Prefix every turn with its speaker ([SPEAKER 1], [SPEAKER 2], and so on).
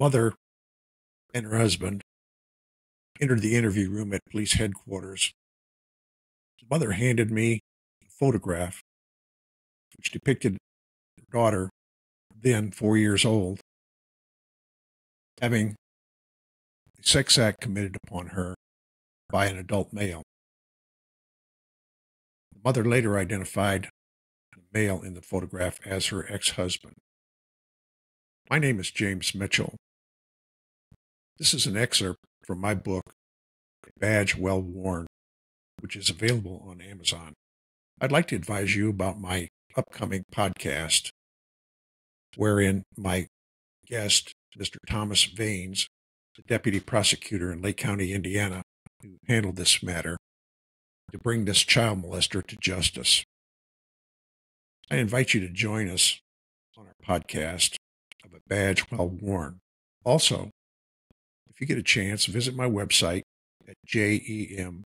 [SPEAKER 1] Mother and her husband entered the interview room at police headquarters. The mother handed me a photograph which depicted her daughter, then four years old, having a sex act committed upon her by an adult male. The mother later identified the male in the photograph as her ex husband. My name is James Mitchell. This is an excerpt from my book, Badge Well Worn, which is available on Amazon. I'd like to advise you about my upcoming podcast, wherein my guest, Mr. Thomas Vanes, the deputy prosecutor in Lake County, Indiana, who handled this matter, to bring this child molester to justice. I invite you to join us on our podcast of a badge well worn. Also, if you get a chance, visit my website at jem-books.com.